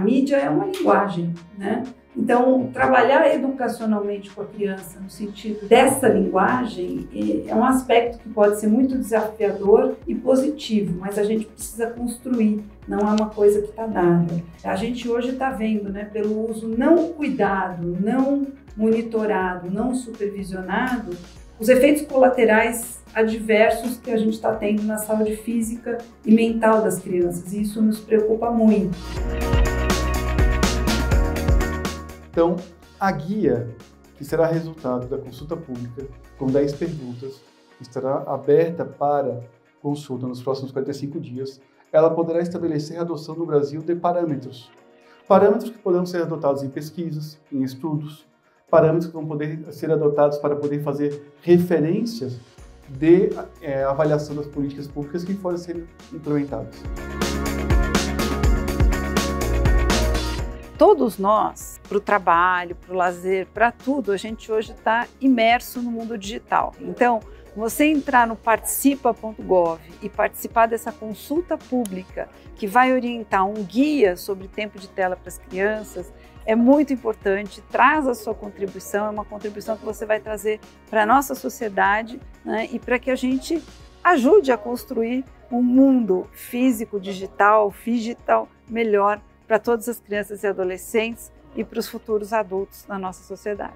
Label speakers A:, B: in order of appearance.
A: mídia é uma linguagem, né? Então, trabalhar educacionalmente com a criança no sentido dessa linguagem é um aspecto que pode ser muito desafiador e positivo, mas a gente precisa construir, não é uma coisa que está dada. A gente hoje está vendo, né, pelo uso não cuidado, não monitorado, não supervisionado, os efeitos colaterais adversos que a gente está tendo na saúde física e mental das crianças, e isso nos preocupa muito.
B: Então, a guia, que será resultado da consulta pública, com 10 perguntas, estará aberta para consulta nos próximos 45 dias. Ela poderá estabelecer a adoção no Brasil de parâmetros. Parâmetros que poderão ser adotados em pesquisas, em estudos, parâmetros que vão poder ser adotados para poder fazer referências de é, avaliação das políticas públicas que forem ser implementadas.
C: Todos nós, para o trabalho, para o lazer, para tudo, a gente hoje está imerso no mundo digital. Então, você entrar no participa.gov e participar dessa consulta pública que vai orientar um guia sobre tempo de tela para as crianças é muito importante, traz a sua contribuição, é uma contribuição que você vai trazer para a nossa sociedade né, e para que a gente ajude a construir um mundo físico, digital, digital melhor para todas as crianças e adolescentes e para os futuros adultos na nossa sociedade.